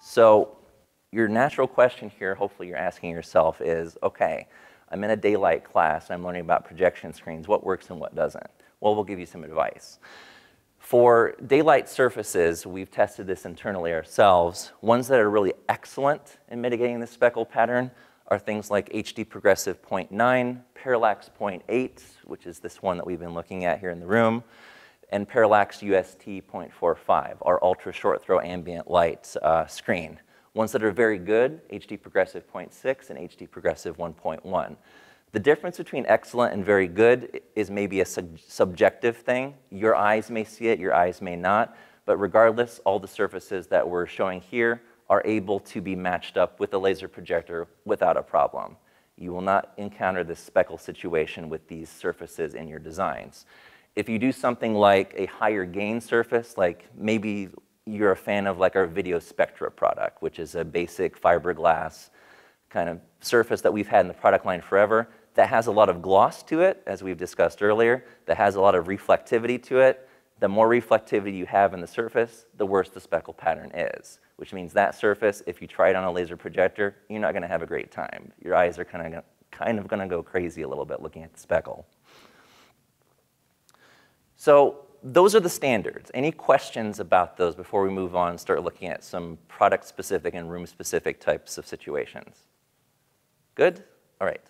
So your natural question here, hopefully you're asking yourself is, okay, I'm in a Da-Lite class, I'm learning about projection screens, what works and what doesn't? Well, we'll give you some advice. For Da-Lite surfaces, we've tested this internally ourselves. Ones that are really excellent in mitigating the speckle pattern are things like HD progressive 0.9, parallax 0.8, which is this one that we've been looking at here in the room, and parallax UST 0.45, our ultra short throw ambient light uh, screen. Ones that are very good, HD progressive 0.6 and HD progressive 1.1. The difference between excellent and very good is maybe a sub subjective thing. Your eyes may see it, your eyes may not, but regardless, all the surfaces that we're showing here are able to be matched up with a laser projector without a problem. You will not encounter this speckle situation with these surfaces in your designs. If you do something like a higher gain surface, like maybe you're a fan of like our Video Spectra product, which is a basic fiberglass kind of surface that we've had in the product line forever, that has a lot of gloss to it, as we've discussed earlier, that has a lot of reflectivity to it. The more reflectivity you have in the surface, the worse the speckle pattern is which means that surface, if you try it on a laser projector, you're not going to have a great time. Your eyes are kind of, kind of going to go crazy a little bit looking at the speckle. So those are the standards. Any questions about those before we move on and start looking at some product-specific and room-specific types of situations? Good? All right.